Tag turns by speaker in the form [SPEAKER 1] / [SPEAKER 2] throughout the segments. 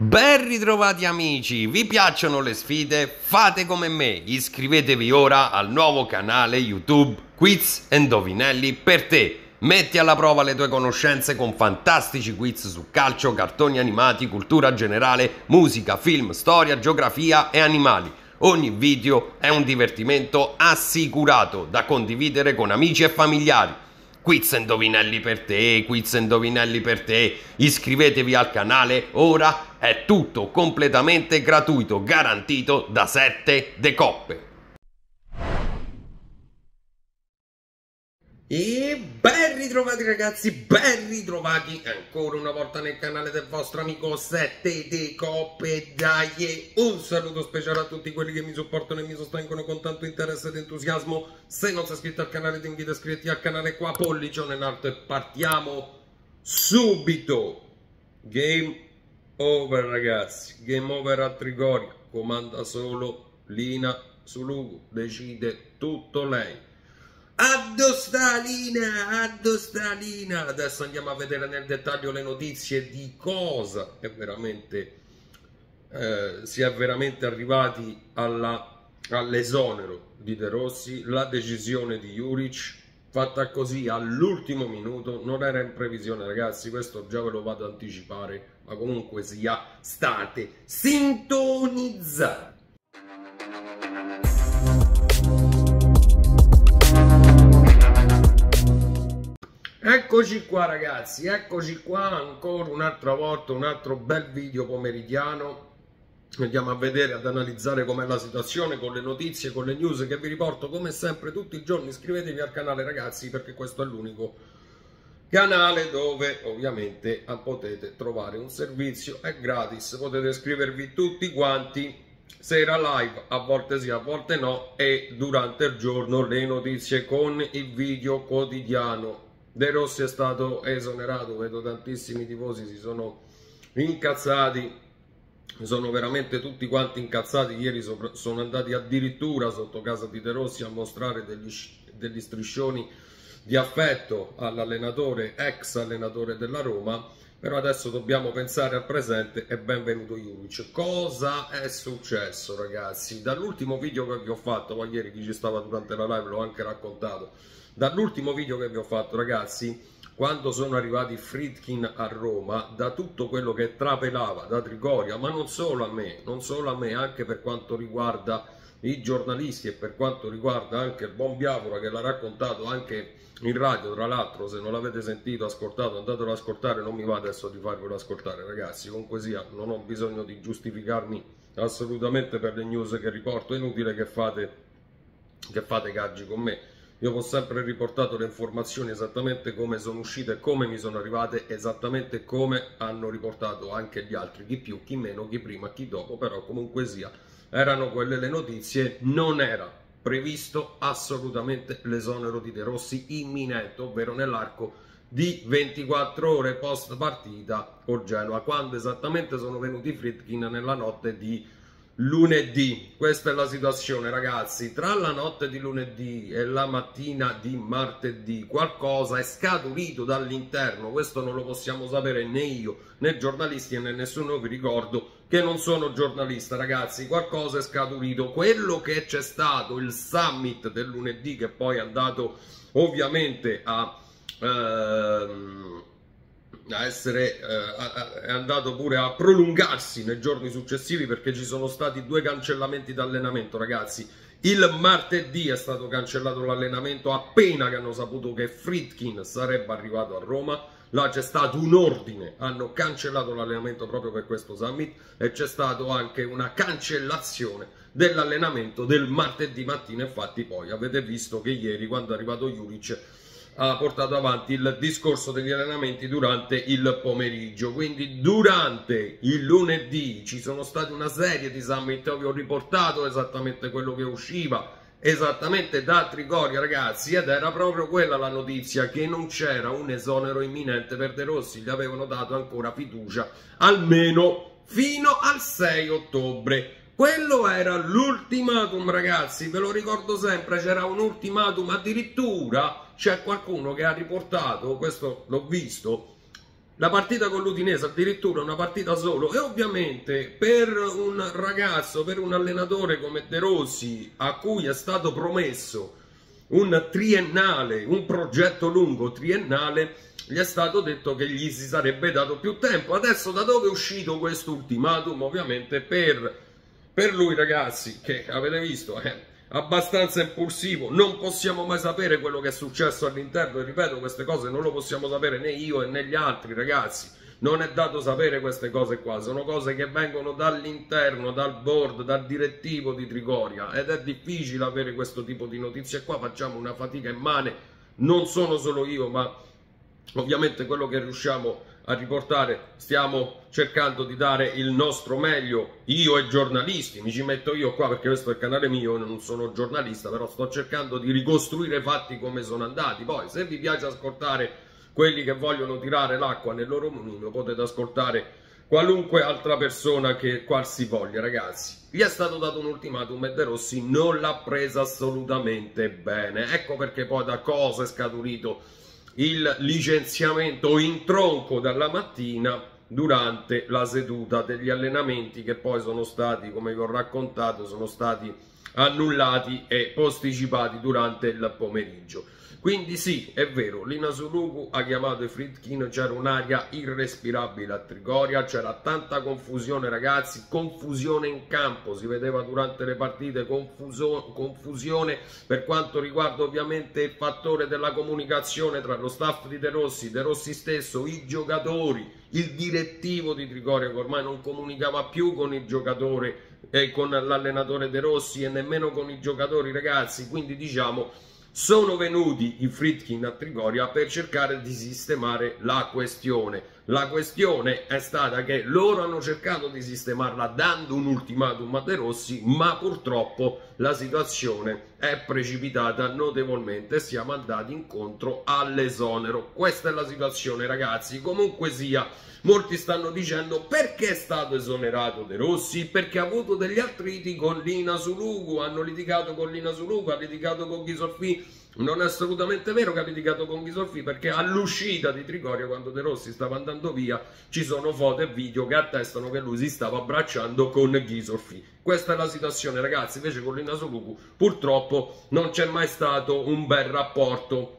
[SPEAKER 1] Ben ritrovati amici, vi piacciono le sfide? Fate come me, iscrivetevi ora al nuovo canale YouTube Quiz e Indovinelli per te. Metti alla prova le tue conoscenze con fantastici quiz su calcio, cartoni animati, cultura generale, musica, film, storia, geografia e animali. Ogni video è un divertimento assicurato da condividere con amici e familiari. Quiz indovinelli per te, quiz indovinelli per te. Iscrivetevi al canale, ora è tutto completamente gratuito, garantito da 7 decoppe. E ben ritrovati ragazzi, ben ritrovati ancora una volta nel canale del vostro amico 7 de Coppe. Dai Un saluto speciale a tutti quelli che mi supportano e mi sostengono con tanto interesse ed entusiasmo. Se non sei iscritto al canale ti invito a iscriverti al canale qua, pollicione in alto e partiamo subito. Game over ragazzi, game over a Trigoria, comanda solo Lina Sulugu, decide tutto lei Addostalina, Addostalina. Adesso andiamo a vedere nel dettaglio le notizie di cosa è veramente, eh, si è veramente arrivati all'esonero di De Rossi. La decisione di Juric, fatta così all'ultimo minuto, non era in previsione, ragazzi. Questo già ve lo vado ad anticipare, ma comunque sia, state sintonizzati. Eccoci qua ragazzi, eccoci qua ancora un'altra volta, un altro bel video pomeridiano. Andiamo a vedere, ad analizzare com'è la situazione con le notizie, con le news che vi riporto come sempre tutti i giorni. Iscrivetevi al canale ragazzi perché questo è l'unico canale dove ovviamente potete trovare un servizio, è gratis, potete iscrivervi tutti quanti sera live, a volte sì, a volte no, e durante il giorno le notizie con il video quotidiano De Rossi è stato esonerato, vedo tantissimi tifosi si sono incazzati, sono veramente tutti quanti incazzati, ieri sono andati addirittura sotto casa di De Rossi a mostrare degli, degli striscioni di affetto all'allenatore, ex allenatore della Roma, però adesso dobbiamo pensare al presente e benvenuto Juric. Cosa è successo ragazzi? Dall'ultimo video che vi ho fatto, poi ieri chi ci stava durante la live l'ho anche raccontato, Dall'ultimo video che vi ho fatto ragazzi, quando sono arrivati Fritkin a Roma, da tutto quello che trapelava da Trigoria, ma non solo a me, non solo a me, anche per quanto riguarda i giornalisti e per quanto riguarda anche il buon Biavora che l'ha raccontato anche in radio, tra l'altro se non l'avete sentito, ascoltato, andatelo ad ascoltare, non mi va adesso di farvelo ascoltare ragazzi, comunque sia, non ho bisogno di giustificarmi assolutamente per le news che riporto, è inutile che fate, che fate gaggi con me, io ho sempre riportato le informazioni esattamente come sono uscite come mi sono arrivate, esattamente come hanno riportato anche gli altri, chi più, chi meno, chi prima, chi dopo, però comunque sia, erano quelle le notizie, non era previsto assolutamente l'esonero di De Rossi imminente, ovvero nell'arco di 24 ore post partita con Genoa, quando esattamente sono venuti Fritkin nella notte di lunedì. Questa è la situazione, ragazzi. Tra la notte di lunedì e la mattina di martedì qualcosa è scaturito dall'interno. Questo non lo possiamo sapere né io né giornalisti né nessuno. Vi ricordo che non sono giornalista, ragazzi. Qualcosa è scaturito. Quello che c'è stato il summit del lunedì, che poi è andato ovviamente a. Ehm, a essere eh, è andato pure a prolungarsi nei giorni successivi perché ci sono stati due cancellamenti d'allenamento ragazzi. Il martedì è stato cancellato l'allenamento appena che hanno saputo che Fritkin sarebbe arrivato a Roma. Là c'è stato un ordine hanno cancellato l'allenamento proprio per questo summit e c'è stato anche una cancellazione dell'allenamento del martedì mattina. Infatti poi avete visto che ieri quando è arrivato Juric ha portato avanti il discorso degli allenamenti durante il pomeriggio. Quindi durante il lunedì ci sono state una serie di summit, vi ho riportato esattamente quello che usciva esattamente da Trigoria ragazzi ed era proprio quella la notizia che non c'era un esonero imminente. Per De Rossi gli avevano dato ancora fiducia almeno fino al 6 ottobre quello era l'ultimatum, ragazzi, ve lo ricordo sempre, c'era un ultimatum, addirittura c'è qualcuno che ha riportato, questo l'ho visto, la partita con l'Udinese addirittura una partita solo e ovviamente per un ragazzo, per un allenatore come De Rossi a cui è stato promesso un triennale, un progetto lungo triennale, gli è stato detto che gli si sarebbe dato più tempo. Adesso da dove è uscito questo ultimatum? Ovviamente per, per lui ragazzi, che avete visto, è abbastanza impulsivo, non possiamo mai sapere quello che è successo all'interno, ripeto queste cose non lo possiamo sapere né io né gli altri ragazzi. Non è dato sapere queste cose qua, sono cose che vengono dall'interno, dal board, dal direttivo di Trigoria. Ed è difficile avere questo tipo di notizie qua, facciamo una fatica immane, non sono solo io, ma ovviamente quello che riusciamo a riportare stiamo cercando di dare il nostro meglio io e giornalisti. Mi ci metto io qua perché questo è il canale mio non sono giornalista però sto cercando di ricostruire fatti come sono andati. Poi se vi piace ascoltare quelli che vogliono tirare l'acqua nel loro mulino potete ascoltare qualunque altra persona che qualsi voglia ragazzi. Gli è stato dato un ultimatum e De Rossi non l'ha presa assolutamente bene. Ecco perché poi da cosa è scaturito il licenziamento in tronco dalla mattina durante la seduta degli allenamenti che poi sono stati, come vi ho raccontato, sono stati annullati e posticipati durante il pomeriggio. Quindi sì, è vero, Lina Sulugu ha chiamato i Fritkin, c'era un'aria irrespirabile a Trigoria, c'era tanta confusione ragazzi, confusione in campo, si vedeva durante le partite confuso, confusione per quanto riguarda ovviamente il fattore della comunicazione tra lo staff di De Rossi, De Rossi stesso, i giocatori, il direttivo di Trigoria che ormai non comunicava più con il giocatore e con l'allenatore De Rossi e nemmeno con i giocatori ragazzi, quindi diciamo sono venuti i Fritkin a Trigoria per cercare di sistemare la questione. La questione è stata che loro hanno cercato di sistemarla dando un ultimatum a De Rossi, ma purtroppo la situazione è precipitata notevolmente siamo andati incontro all'esonero. Questa è la situazione ragazzi, comunque sia Molti stanno dicendo perché è stato esonerato De Rossi? Perché ha avuto degli attriti con Lina Sulugu, hanno litigato con Lina Sulugu, ha litigato con Ghisolfi. Non è assolutamente vero che ha litigato con Ghisolfi perché all'uscita di Trigoria, quando De Rossi stava andando via, ci sono foto e video che attestano che lui si stava abbracciando con Ghisolfi. Questa è la situazione, ragazzi. Invece con Lina Sulugu purtroppo non c'è mai stato un bel rapporto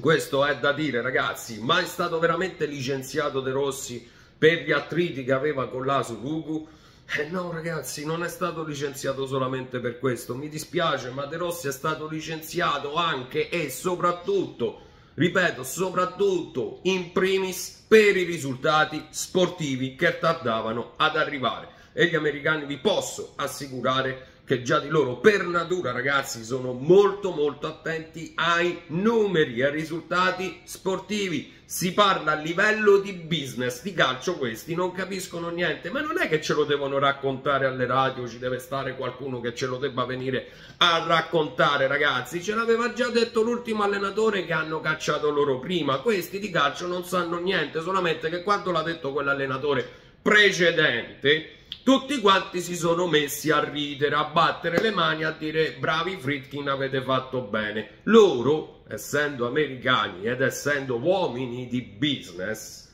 [SPEAKER 1] questo è da dire ragazzi, ma è stato veramente licenziato De Rossi per gli attriti che aveva con l'Asu Lugu? Eh no ragazzi, non è stato licenziato solamente per questo, mi dispiace, ma De Rossi è stato licenziato anche e soprattutto, ripeto, soprattutto in primis per i risultati sportivi che tardavano ad arrivare. E gli americani vi posso assicurare che già di loro per natura ragazzi sono molto molto attenti ai numeri, ai risultati sportivi. Si parla a livello di business, di calcio questi non capiscono niente, ma non è che ce lo devono raccontare alle radio, ci deve stare qualcuno che ce lo debba venire a raccontare ragazzi. Ce l'aveva già detto l'ultimo allenatore che hanno cacciato loro prima, questi di calcio non sanno niente, solamente che quando l'ha detto quell'allenatore precedente tutti quanti si sono messi a ridere, a battere le mani, a dire bravi Fritkin avete fatto bene. Loro, essendo americani ed essendo uomini di business,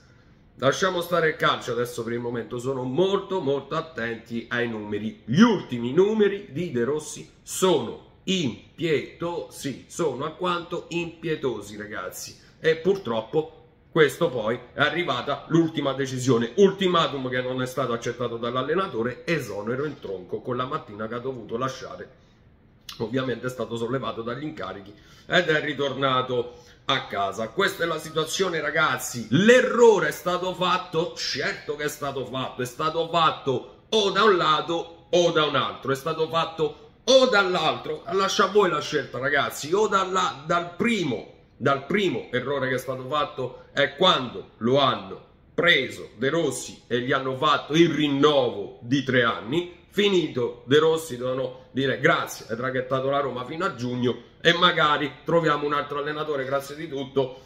[SPEAKER 1] lasciamo stare il calcio adesso per il momento, sono molto molto attenti ai numeri. Gli ultimi numeri di De Rossi sono impietosi, sono alquanto impietosi ragazzi e purtroppo questo poi è arrivata l'ultima decisione, ultimatum che non è stato accettato dall'allenatore, esonero in tronco con la mattina che ha dovuto lasciare. Ovviamente è stato sollevato dagli incarichi ed è ritornato a casa. Questa è la situazione ragazzi, l'errore è stato fatto, certo che è stato fatto, è stato fatto o da un lato o da un altro, è stato fatto o dall'altro, lascia a voi la scelta ragazzi, o dalla, dal primo dal primo errore che è stato fatto è quando lo hanno preso De Rossi e gli hanno fatto il rinnovo di tre anni. Finito De Rossi devono dire grazie, hai traghettato la Roma fino a giugno e magari troviamo un altro allenatore, grazie di tutto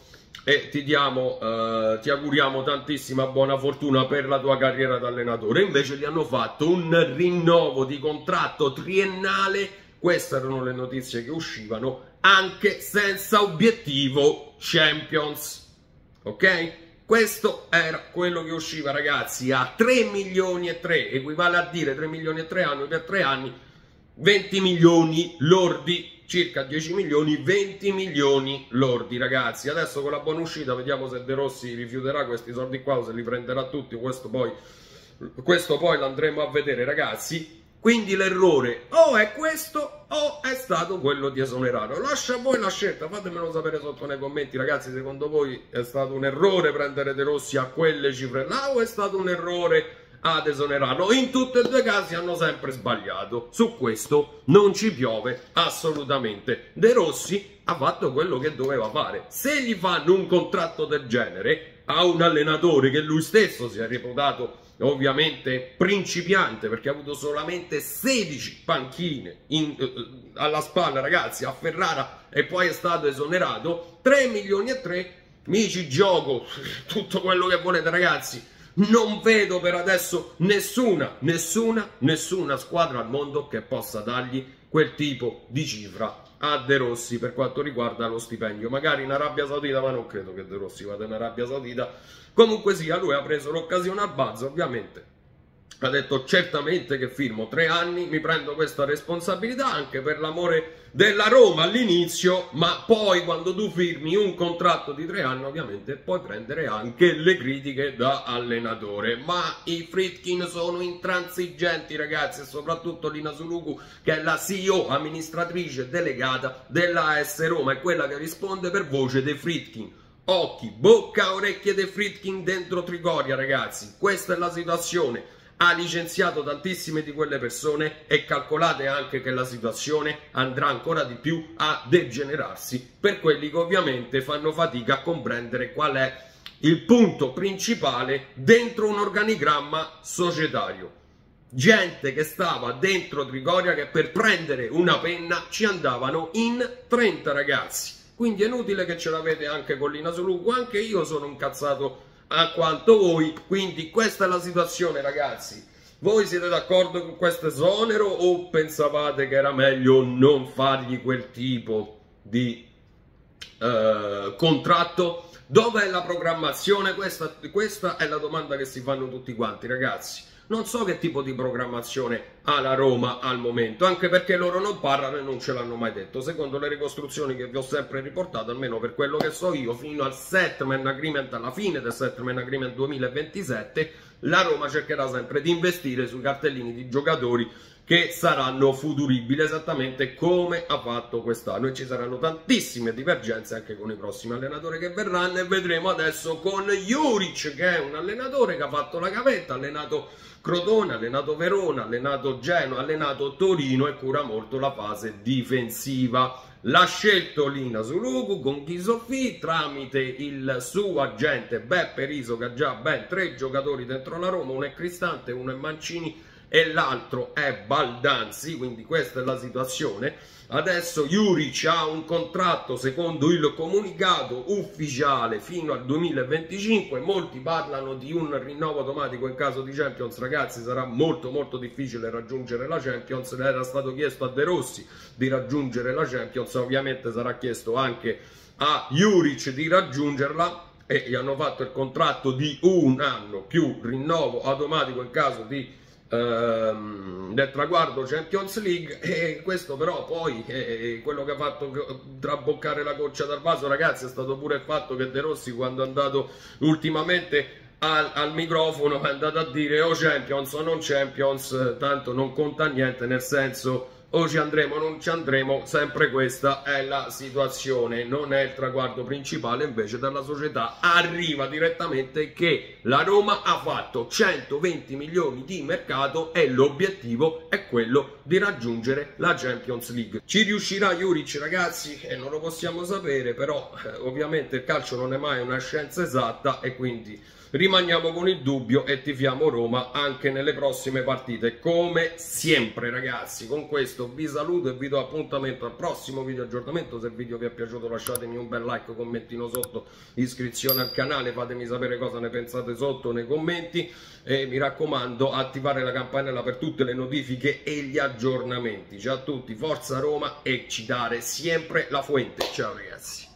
[SPEAKER 1] e ti diamo, eh, ti auguriamo tantissima buona fortuna per la tua carriera da allenatore. Invece gli hanno fatto un rinnovo di contratto triennale, queste erano le notizie che uscivano anche senza obiettivo Champions. Ok? Questo era quello che usciva ragazzi a 3 milioni e 3 equivale a dire 3 milioni e 3 anni per 3 anni 20 milioni lordi circa 10 milioni 20 milioni lordi ragazzi. Adesso con la buona uscita vediamo se De Rossi rifiuterà questi soldi qua o se li prenderà tutti. Questo poi questo poi l'andremo a vedere ragazzi quindi l'errore o è questo o è stato quello di esonerarlo. Lascia a voi la scelta, fatemelo sapere sotto nei commenti ragazzi, secondo voi è stato un errore prendere De Rossi a quelle cifre là o è stato un errore ad esonerarlo? In tutti e due i casi hanno sempre sbagliato, su questo non ci piove assolutamente. De Rossi ha fatto quello che doveva fare, se gli fanno un contratto del genere a un allenatore che lui stesso si è reputato ovviamente principiante perché ha avuto solamente 16 panchine in, uh, alla spalla ragazzi a Ferrara e poi è stato esonerato 3 milioni e 3 mi ci gioco tutto quello che volete ragazzi non vedo per adesso nessuna nessuna nessuna squadra al mondo che possa dargli quel tipo di cifra a De Rossi per quanto riguarda lo stipendio. Magari in Arabia Saudita, ma non credo che De Rossi vada in Arabia Saudita. Comunque sia, lui ha preso l'occasione a balzo, ovviamente. Ha detto certamente che firmo tre anni, mi prendo questa responsabilità anche per l'amore della Roma all'inizio, ma poi quando tu firmi un contratto di tre anni ovviamente puoi prendere anche le critiche da allenatore. Ma i Fritkin sono intransigenti ragazzi e soprattutto Lina Sulugu che è la CEO, amministratrice delegata della AS Roma, è quella che risponde per voce dei Fritkin. Occhi, bocca, orecchie dei Fritkin dentro Trigoria ragazzi, questa è la situazione ha licenziato tantissime di quelle persone e calcolate anche che la situazione andrà ancora di più a degenerarsi per quelli che ovviamente fanno fatica a comprendere qual è il punto principale dentro un organigramma societario. Gente che stava dentro Trigoria che per prendere una penna ci andavano in 30 ragazzi. Quindi è inutile che ce l'avete anche con Lina Solugu, anche io sono incazzato a quanto voi. Quindi questa è la situazione, ragazzi. Voi siete d'accordo con questo esonero o pensavate che era meglio non fargli quel tipo di eh, contratto? Dov'è la programmazione? Questa, questa è la domanda che si fanno tutti quanti, ragazzi. Non so che tipo di programmazione ha la Roma al momento, anche perché loro non parlano e non ce l'hanno mai detto. Secondo le ricostruzioni che vi ho sempre riportato, almeno per quello che so io, fino al settlement agreement, alla fine del settlement agreement 2027, la Roma cercherà sempre di investire sui cartellini di giocatori che saranno futuribili esattamente come ha fatto quest'anno e ci saranno tantissime divergenze anche con i prossimi allenatori che verranno e vedremo adesso con Juric che è un allenatore che ha fatto la gavetta, ha allenato Crotone, ha allenato Verona, ha allenato Genoa, ha allenato Torino e cura molto la fase difensiva. L'ha scelto Lina Sulugu con Chisoffi tramite il suo agente Beppe Riso che ha già ben tre giocatori dentro la Roma, uno è Cristante, uno è Mancini e l'altro è Baldanzi, quindi questa è la situazione. Adesso Juric ha un contratto secondo il comunicato ufficiale fino al 2025, molti parlano di un rinnovo automatico in caso di Champions, ragazzi sarà molto molto difficile raggiungere la Champions, era stato chiesto a De Rossi di raggiungere la Champions, ovviamente sarà chiesto anche a Juric di raggiungerla. E gli hanno fatto il contratto di un anno più rinnovo automatico in caso di ehm, del traguardo Champions League e questo però poi eh, quello che ha fatto traboccare la goccia dal vaso ragazzi è stato pure il fatto che De Rossi quando è andato ultimamente al, al, microfono è andato a dire o Champions o non Champions tanto non conta niente nel senso o ci andremo o non ci andremo, sempre questa è la situazione, non è il traguardo principale invece della società, arriva direttamente che la Roma ha fatto 120 milioni di mercato e l'obiettivo è quello di raggiungere la Champions League. Ci riuscirà Juric ragazzi? Eh, non lo possiamo sapere, però eh, ovviamente il calcio non è mai una scienza esatta e quindi rimaniamo con il dubbio e tifiamo Roma anche nelle prossime partite come sempre ragazzi. Con questo vi saluto e vi do appuntamento al prossimo video aggiornamento. Se il video vi è piaciuto lasciatemi un bel like commentino sotto iscrizione al canale fatemi sapere cosa ne pensate sotto nei commenti. E mi raccomando attivare la campanella per tutte le notifiche e gli aggiornamenti. Ciao a tutti forza Roma e citare sempre la Fuente. Ciao ragazzi